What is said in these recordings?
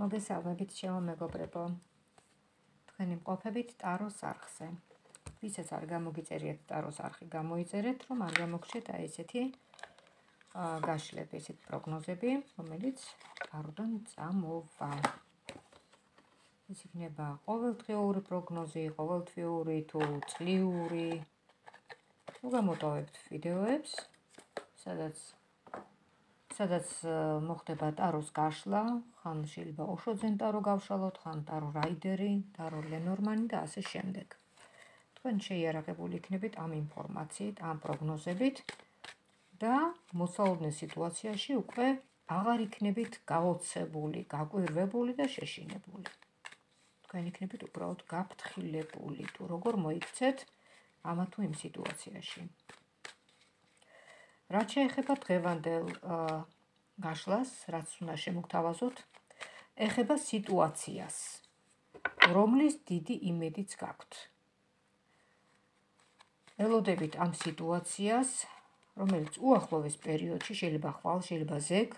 მოგესალმებით ჩემო მეგობრებო. თქვენი მყოფებით ტაროს არხზე. ვისაც არ გამოგიწერიათ ტაროს არხი, გამოიწერეთ, რომ არ გამოგჩეთ აი ესეთი გაშლები, ესეთი პროგნოზები, რომელიც ტაროდან წამოვა. ეს იქნება ყოველდღიური პროგნოზი, ყოველთვიური თუ წლიური. ნუ გამოტოვებთ ვიდეოებს, სადაც სადაც მოხდება ტაროს გაშლა, ხან შეიძლება ოშოძენ ტარო გავშალოთ, ხან ტარო რაიდერი, ტარო ლენორმანი და ასე შემდეგ. თქვენ შეიარაღებული იქნებით ამ ინფორმაციით, ამ პროგნოზებით და მოსაოდნე სიტუაციაში უკვე აღარ იქნებით გაოცებული, გაკვირვებული და შეშინებული. თქვენ იქნებით უბრალოდ გაფრთხილებული, თუ როგორ მოიქცეთ ამა თუ იმ სიტუაციაში. რაც შეეხება დღევანდელ გაშლას, რაც უნდა შემოგთავაზოთ, ეხება სიტუაციას, რომლის დიდი იმედიც გაქვთ. ელოდებით ამ სიტუაციას, რომელიც უახლოეს პერიოდში შეიძლება ხვალ, შეიძლება ზეგ,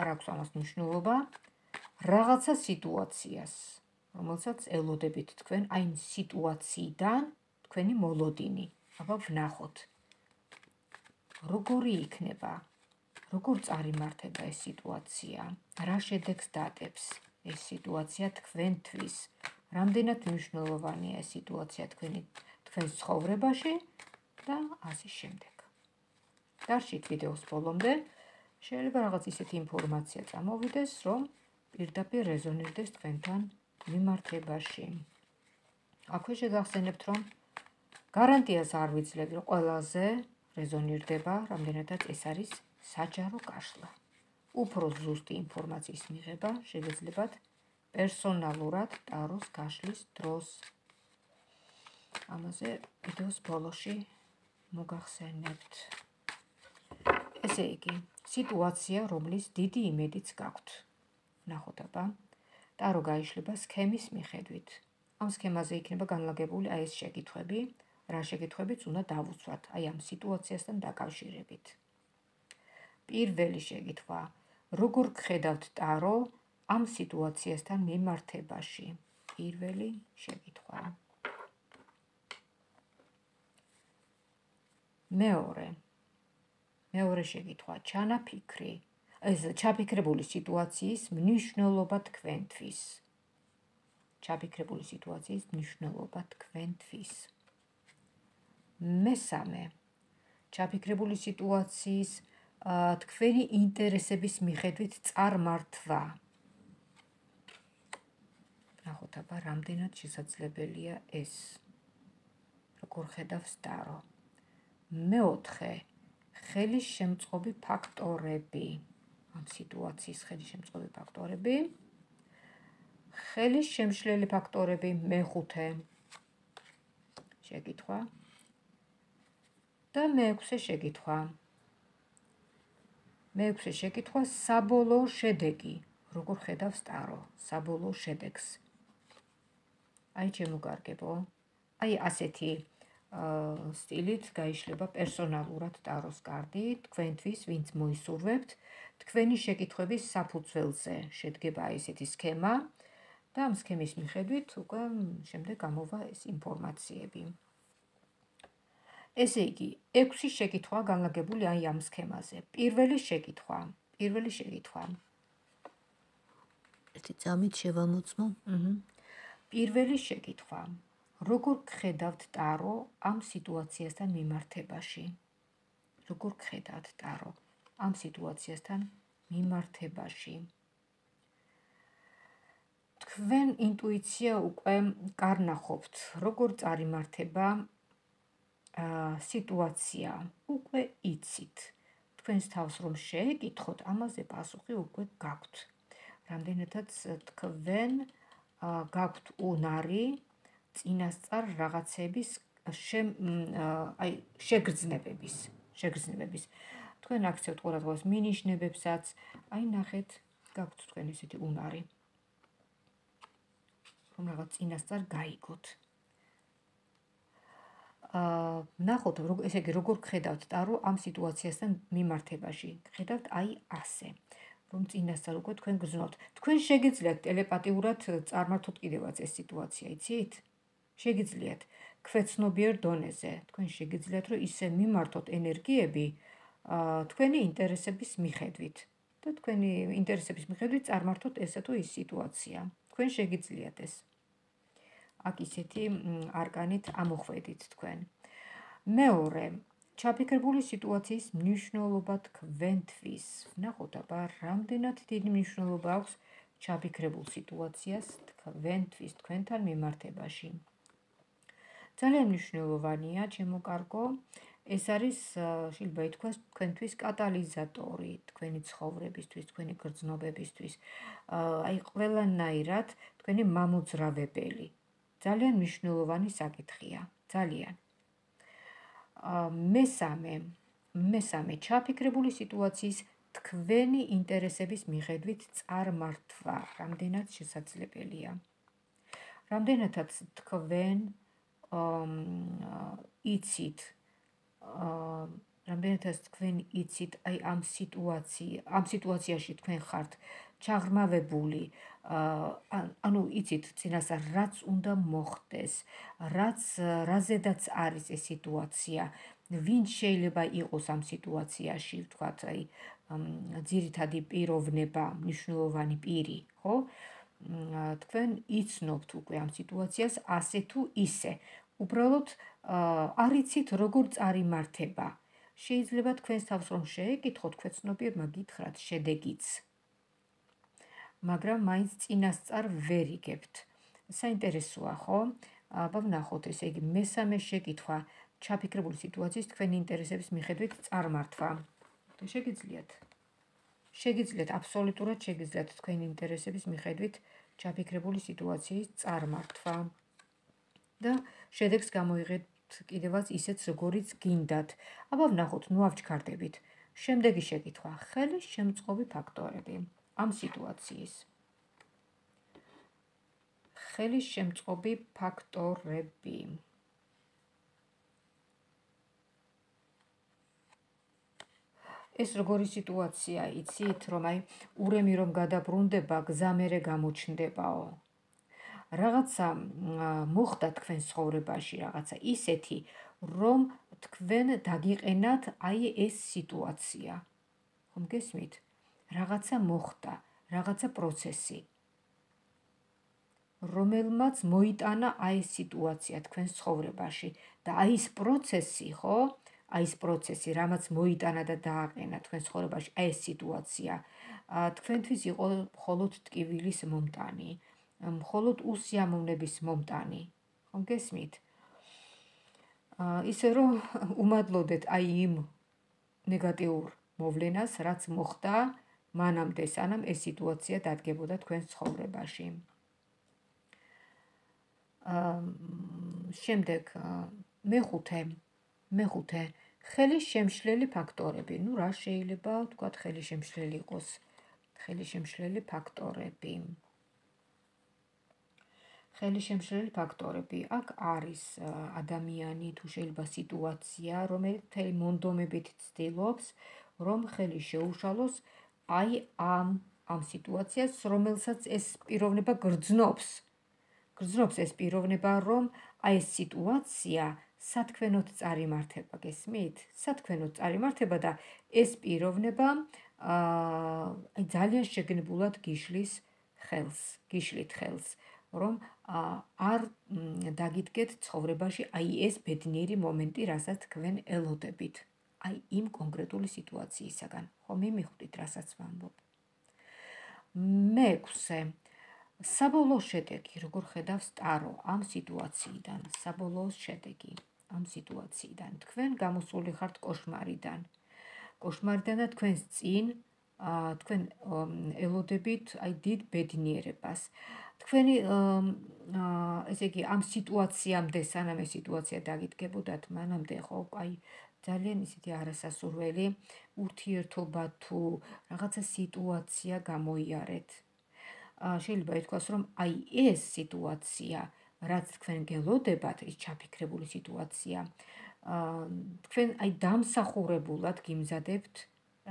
არ აქვს ამას მნიშვნელობა, რაღაცა სიტუაციას, რომელსაც ელოდებით თქვენ აი ამ სიტუაციიდან თქვენი მოლოდინი. აბა ვნახოთ. როგორი იქნება? როგორ წარიმართება ეს სიტუაცია? რა შედეგს დადებს ეს სიტუაცია თქვენთვის? რამდენად მნიშვნელოვანია ეს სიტუაცია თქვენი თქვენს ცხოვრებაში და ასე შემდეგ. დარჩით ვიდეოს ბოლომდე. შეიძლება რაღაც ისეთი ინფორმაცია წამოვიდეს, რომ პირდაპირ რეზონირდეს თქვენთან მიმართებაში. აქვე შეგახსენებთ, რომ გარანტიას არ ვიძლევ, რომ ყველაზე რეზონირდება, რამდენადაც ეს არის საჯარო გაშლა. უფრო ზუსტი ინფორმაციის მიღება შეგეძლებათ პერსონალურად ტაროს გაშლის დროს. ამაზე ვიდეოს ბოლოში მოგახსენებთ. ესე იგი, სიტუაცია, რომლის დიდი იმედიც გაქვთ. ნახოთ აბა. ტარო გაიშლება სქემის მიხედვით. ამ სქემაზე იქნება განლაგებული აი ეს შეკითხვები. რა შეკითხვებიც უნდა დავუცვათ აი ამ სიტუაციასთან დაკავშირებით. პირველი შეკითხვა: როგორ გხედავთ ტარო ამ სიტუაციასთან მიმართებაში? პირველი შეკითხვა. მეორე. მეორე შეკითხვა: ჩანაფიქრი. ეს ჩაფიქრებული სიტუაციის მნიშვნელობა თქვენთვის. ჩაფიქრებული სიტუაციის მნიშვნელობა თქვენთვის. მესამე ჩაფიქრებული სიტუაციის თქვენი ინტერესების მიხედვით წარმართვა. ნახოთ აბა რამდენად შესაძლებელია ეს? როგორ ხედავს დარო მეოთხე ხელის შემწყობი ფაქტორები. ამ სიტუაციის ხელის შემწყობი ფაქტორები. ხელის შემშლელი ფაქტორები მეხუთე. შეკითხვა. და მეექვსე შეკითხვა. მეექვსე შეკითხვა საბოლოო შედეგი. როგორ ხედავს ტარო საბოლოო შედეგს? აი ჩემო კარგებო. აი ასეთი სტილით გაიშლება პერსონალურად ტაროს კარდი თქვენთვის, ვინც მოისურვებთ თქვენი შეკითხვების საფუძველზე. შედგება ესეთი სქემა და ამ სქემის მიხედვით უკვე შემდეგ გამოვა ეს ინფორმაციები. ესე იგი, 6 შეკითხვა განლაგებული აი ამ სქემაზე. პირველი შეკითხვა, პირველი შეკითხვა. ერთი წამით შევამოწმო. აჰა. პირველი შეკითხვა. როგორ გხედავთ ტარო ამ სიტუაციასთან მიმართებაში? როგორ გხედავთ ტარო ამ სიტუაციასთან მიმართებაში? თქვენ ინტუიცია უკვე კარნახობთ, როგორ წარიმართება სიტუაცია უკვე იცით. თქვენს თავს რომ შეეკითხოთ, ამაზე პასუხი უკვე გაქვთ. რამდენადაც თქვენ გაქვთ უნარი წინასწარ რაღაცების აი შეგრძნებების, შეგრძნებების. თქვენ აქცევთ ყურადღებას მინიშნებებსაც, აი ნახეთ, გაქვთ თქვენ ესეთი უნარი. რომ რაღაც წინასწარ გაიგოთ. აა ნახოთ ესე იგი როგორ ხედავთ ტარო ამ სიტუაციასთან მიმართებაში ხედავთ აი ასე რომ წინასწარ უკვე თქვენ გრძნობთ. თქვენ შეგიძლიათ ტელეპათიურად წარმართოთ კიდევაც ეს სიტუაცია, იცით? შეგიძლიათ ქვეცნობიერ დონეზე. თქვენ შეგიძლიათ რომ ისე მიმართოთ ენერგიები თქვენი ინტერესების მიხედვით და თქვენი ინტერესების მიხედვით წარმართოთ ესა თუ ის სიტუაცია. თქვენ შეგიძლიათ ეს. აქ ისეთი არკანით ამოხვედით თქვენ. მეორე ჩაფიქრებული სიტუაციის მნიშვნელობა თქვენთვის. ნახოთ აბა, რამდენად დიდი მნიშვნელობა აქვს ჩაფიქრებულ სიტუაციას თქვენთვის, თქვენთან მიმართებაში. ძალიან მნიშვნელოვანია, ჩემო კარგო, ეს არის შეიძლება ითქვას თქვენთვის კატალიზატორი, თქვენი ცხოვრებისთვის, თქვენი გრძნობებისთვის. აი ყველანაირად თქვენი მამოძრავებელი. ძალიან მნიშვნელოვანი საკითხია, ძალიან. მესამე მესამე ჩაფიქრებული სიტუაციის თქვენი ინტერესების მიხედვით წარმართვა რამდენად შესაძლებელია რამდენადაც თქვენ იცით რამდენადაც თქვენ იცით აი ამ სიტუაცია ამ სიტუაციაში თქვენ ხართ ჩაღრმავებული. ანუ იცით წინასწარ რაც უნდა მოხდეს რაც რაზედაც არის ეს სიტუაცია ვინ შეიძლება იყოს ამ სიტუაციაში ვთქვათ აი ძირითადი პიროვნება მნიშვნელოვანი პირი ხო? თქვენ იცნობთ უკვე ამ სიტუაციას ასე თუ ისე. უბრალოდ არიცით როგორ წარიმართება. შეიძლება თქვენს თავს რომ შეეკითხოთ ქვეცნობიერმა გითხრათ შედეგიც მაგრამ მაინც წინასწარ ვერ იგებთ. საინტერესოა, ხო? აბა ვნახოთ, ესე იგი, მესამე შეკითხვა, ჩაფიქრებული სიტუაციის თქვენი ინტერესების მიხედვით წარმართვა. შეგიძლიათ. შეგიძლიათ აბსოლუტურად შეგიძლიათ თქვენი ინტერესების მიხედვით ჩაფიქრებული სიტუაციის წარმართვა. და შედეგს გამოიღეთ კიდევაც ისეთ როგორიც გინდათ. აბა ვნახოთ, ნუ ავჩქარდებით. შემდეგი შეკითხვა: ხელის შემწყობი ფაქტორები. ამ სიტუაციის. ხელის შემწყობი ფაქტორები. ეს როგორი სიტუაცია იცით რომ აი ურემი რომ გადაბრუნდება გზამერე გამოჩნდებაო. რაღაცა მოხდა თქვენ ცხოვრებაში რაღაცა ისეთი რომ თქვენ დაგიყენათ აი ეს სიტუაცია. ხომ გესმით რაღაცა მოხდა, რაღაცა პროცესი. რომელმაც მოიტანა აი ეს სიტუაცია თქვენს ცხოვრებაში და აი ეს პროცესი, ხო? აი ეს პროცესი, რამაც მოიტანა და დააყენა თქვენს ცხოვრებაში აი ეს სიტუაცია, თქვენთვის იყო მხოლოდ ტკივილის მომტანი, მხოლოდ უსიამოვნების მომტანი. ხომ გესმით? აა ისე რომ უმადლოდეთ აი იმ ნეგატიურ მოვლენას, რაც მოხდა მანამდე სანამ ეს სიტუაცია დადგებოდა თქვენ ცხოვრებაში. აა შემდეგ მეხუთე მეხუთე ხელის შემშლელი ფაქტორები. ნუ რა შეიძლება თქვა ხელის შემშლელი იყოს? ხელის შემშლელი ფაქტორები. ხელის შემშლელი ფაქტორები. აქ არის ადამიანი თუ შეიძლება სიტუაცია, რომელიც თელი მონდომებით ცდილობს, რომ ხელი შეუშალოს აი ამ ამ სიტუაციას, რომელსაც ეს პიროვნება გრძნობს. გრძნობს ეს პიროვნება, რომ აი ეს სიტუაცია სათქმენოდ წარიმართება, გესმით? სათქმენოდ წარიმართება და ეს პიროვნება აა ძალიან შეგნებულად გიშლის ხელს, გიშლით ხელს, რომ არ დაგიდგეთ ცხოვრებაში აი ეს ბედნიერი მომენტი, რასაც თქვენ ელოდებით. აი იმ კონკრეტული სიტუაციისაგან. ხო მიმიხვდით, რასაც ვამბობ. მეექვსე საბოლოო შედეგი, როგორ ხედავს ტარო ამ სიტუაციიდან, საბოლოო შედეგი ამ სიტუაციიდან. თქვენ გამოსული ხართ კოშმარიდან. კოშმარიდან და თქვენს წინ აა თქვენ ელოდებით აი დიდ ბედნიერებას. თქვენი ესე იგი ამ სიტუაციამდე, სანამ ეს სიტუაცია დაგიდგებოდათ, მანამდე ხო აი ძალიან ისეთი არასასურველი ურთიერთობა თუ რაღაცა სიტუაცია გამოიარეთ. აა შეიძლება ითქვას, რომ აი ეს სიტუაცია, რაც თქვენ გელოდებათ, ის ჩაფიქრებული სიტუაცია, აა თქვენ აი დამსახურებულად გიმზადებთ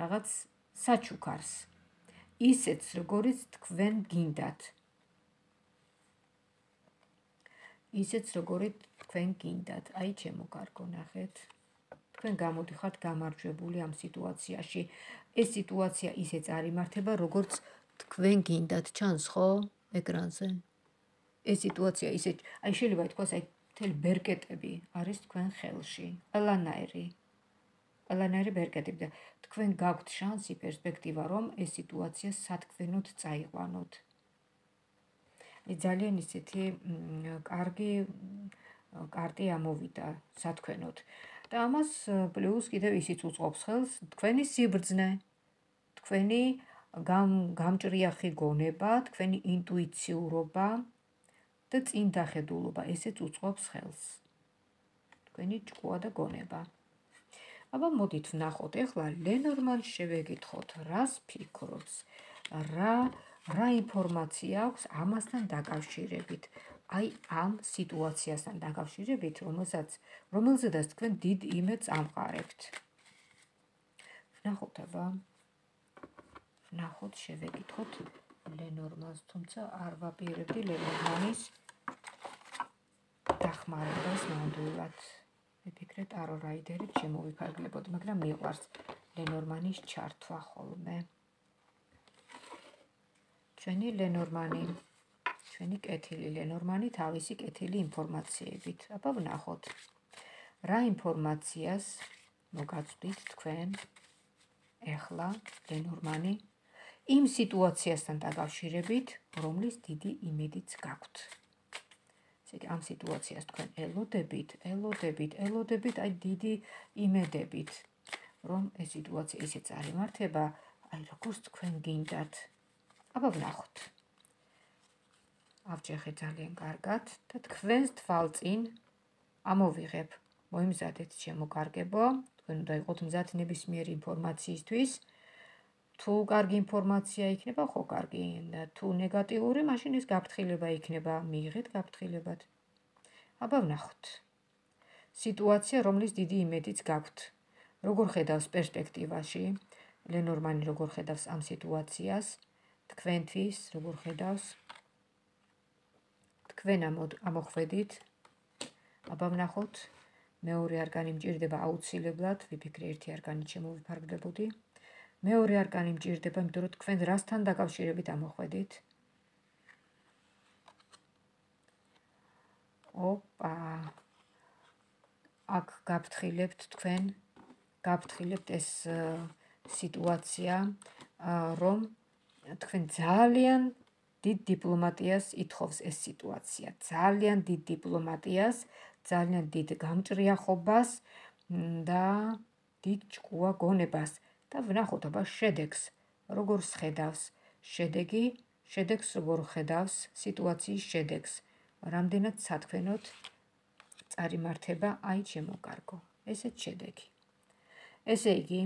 რაღაც საჩუქარს. ისეც როგორიც თქვენ გინდათ. ისეც როგორიც თქვენ გინდათ. აი ჩემო კარგო ნახეთ. თქვენ გამოდიხართ გამარჯვებული ამ სიტუაციაში. ეს სიტუაცია ისე წარიმართება, როგორც თქვენ გინდათ, ჩანს ხო ეკრანზე? ეს სიტუაცია ისე აი შეიძლება ითქვას აი თელ ბერკეტები არის თქვენ ხელში. ყველანაირი ყველანაირი ბერკეტები და თქვენ გაქვთ შანსი პერსპექტივა რომ ეს სიტუაცია სათქმელოდ წაიყვანოთ. აი ძალიან ისეთი კარგი კარტი ამოვიდა სათქმელოდ. და ამას პლუს კიდევ ისიც უწყობს ხელს თქვენი სიბრძნე. თქვენი გამ გამჭრიახი გონება, თქვენი ინტუიციურობა და წინ დახედულობა ესეც უწყობს ხელს. თქვენი ჭკუა და გონება. აბა მოდით ვნახოთ ახლა ლენორმან შევეკითხოთ რას ფიქრობს რა რა ინფორმაცია აქვს ამასთან დაკავშირებით აი ამ სიტუაციასთან დაკავშირებით რომელსაც რომელზედაც თქვენ დიდ იმედს ამყარებთ. ვნახოთ აბა. ვნახოთ შევეკითხოთ. ლენორმანს თუმცა არ ვაპირებდი ლენორმანის დახმარებას ნამდვილად. მიფიქრე ტარო რაიდერით შემოვიფარგლებოდი, მაგრამ მიყვარს ლენორმანის ჩართვა ხოლმე. ჩვენი ლენორმანი, ჩვენი კეთილი ლენორმანი თავისი კეთილი ინფორმაციებით. აბა ვნახოთ. რა ინფორმაციას მოგაწვდით თქვენ ეხლა ლენორმანი იმ სიტუაციასთან დაკავშირებით, რომლის დიდი იმედიც გაქვთ. ესე ამ სიტუაციას თქვენ ელოდებით, ელოდებით, ელოდებით აი დიდი იმედებით, რომ ეს სიტუაცია ისე წარიმართება, აი როგორც თქვენ გინდათ. აბა ვნახოთ. ავჭეხე ძალიან კარგად და თქვენს თვალწინ ამოვიღებ. მოიმზადეთ ჩემო კარგებო, თქვენ უნდა იყოთ მზად ნებისმიერი ინფორმაციისთვის. თუ კარგი ინფორმაცია იქნება, ხო კარგი და თუ ნეგატიური, მაშინ ეს გაფრთხილება იქნება, მიიღეთ გაფრთხილებად. აბა ვნახოთ. სიტუაცია, რომლის დიდი იმედიც გაქვთ. როგორ ხედავს პერსპექტივაში? ლენორმანი როგორ ხედავს ამ სიტუაციას? თქვენთვის როგორ ხედავს? თქვენ ამოხვედით. აბა ვნახოთ. მეორე არგანი მჭირდება აუცილებლად, ვიფიქრე ერთი არგანი შემოვიფარგლებოდი. მეორე არკანი მჭირდება, იმიტომ რომ თქვენ რასთან დაკავშირებით ამოხვედით? ოპა. აქ გაფრთხილებთ თქვენ, გაფრთხილებთ ეს სიტუაცია, რომ თქვენ ძალიან დიდ დიპლომატიას ითხოვს ეს სიტუაცია. ძალიან დიდ დიპლომატიას, ძალიან დიდ გამჭრიახობას და დიდ ჭკუა გონებას. და ვნახოთ აბა შედეგს როგორ ხედავს შედეგი შედეგს როგორ ხედავს სიტუაციის შედეგს რამდენად სათქვენოთ წარიმართება აი ჩემო კარგო ესეც შედეგი ესე იგი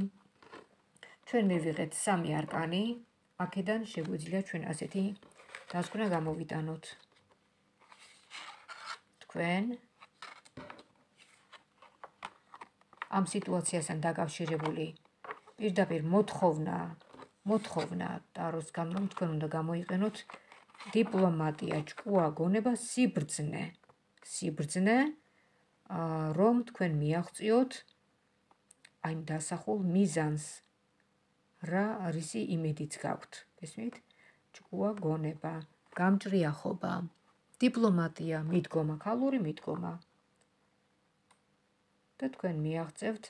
ჩვენ მივიღეთ სამი არკანი აქედან შეგვიძლია ჩვენ ასეთი დასკვნა გამოვიტანოთ თქვენ ამ სიტუაციასთან დაკავშირებული პირდაპირ მოთხოვნა მოთხოვნა ტაროს გამო თქვენ უნდა გამოიყენოთ დიპლომატია, ჭკუა, გონება, სიბრძნე. სიბრძნე რომ თქვენ მიაღწიოთ აი დასახულ მიზანს რა არის იმედიც გაქვთ. ესმით? ჭკუა, გონება, გამჭრიახობა, დიპლომატია, მიდგომა, ქალური მიდგომა. და თქვენ მიაღწევთ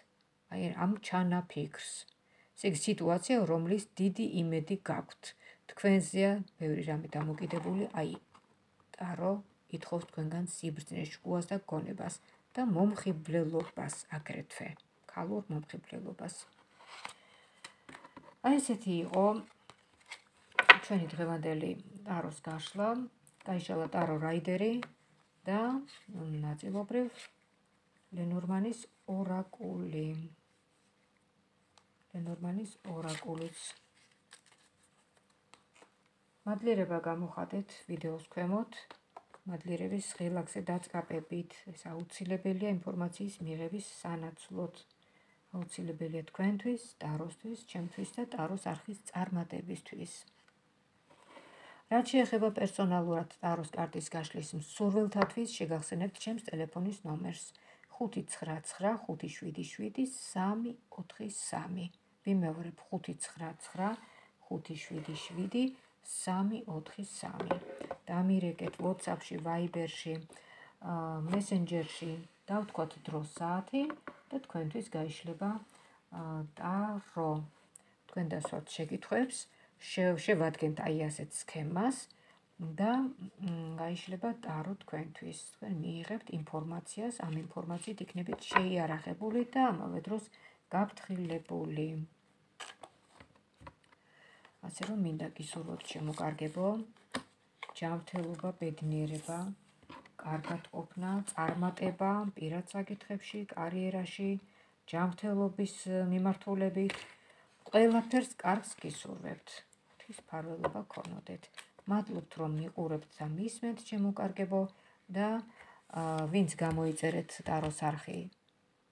აი ამ ჩანაფიქრს. ესე იგი სიტუაცია, რომლის დიდი იმედი გაქვთ. თქვენზეა ბევრი რამე დამოკიდებული, აი ტარო ითხოვს თქვენგან სიბრძნეს, შუას და გონებას და მომხიბლელობას აგრეთვე, ქალურ მომხიბლელობას. აი ესეთი იყო ჩვენი დღევანდელი ტაროს გაშლა, გაიშალა ტარო რაიდერი და ნაწილობრივ ლენორმანის ორაკული. ლენორმანის ორაკულიც. მადლიერება გამოხატეთ ვიდეოს ქვემოთ. მადლიერების ღილაკზე დაწყაპებით, ეს აუცილებელია ინფორმაციის მიღების სანაცვლოდ. აუცილებელია თქვენთვის, ტაროსთვის, ჩემთვის და ტაროს არხის წარმატებისთვის. რაც შეეხება პერსონალურად ტაროს კარტის გაშლის მსურველთათვის, შეგახსენებთ ჩემს ტელეფონის ნომერს 599777343. ვიმეორებ 599777343. დამირეკეთ WhatsApp-ში, Viber-ში, Messenger-ში, დავთქვათ დრო საათი და თქვენთვის გაიშლება ტარო. თქვენ დასვათ შეკითხვებს, შევადგენთ აი ასეთ სქემას და გაიშლება ტარო თქვენთვის. თქვენ მიიღებთ ინფორმაციას, ამ ინფორმაციით იქნებით შეიარაღებული და ამავე დროს გაფრთხილებული. ასე რომ მინდა გისურვოთ შემოკარგებო, ჯანმრთელობა, ბედნიერება, კარგად ყოფნა, წარმატება პირად საკითხებში, კარიერაში, ჯანმრთელობის მიმართულებით ყველაფერს კარგს გისურვებთ. ღვთის ფარველობა გქონოდეთ. მადლობთ რომ მიყურებთ და მისმენთ ჩემო კარგებო და ვინც გამოიწერეთ ტაროს არხი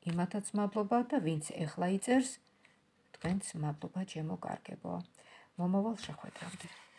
იმათაც მადლობა და ვინც ეხლა იწერს თქვენც მადლობა ჩემო კარგებო. მომავალ შეხვედრამდე.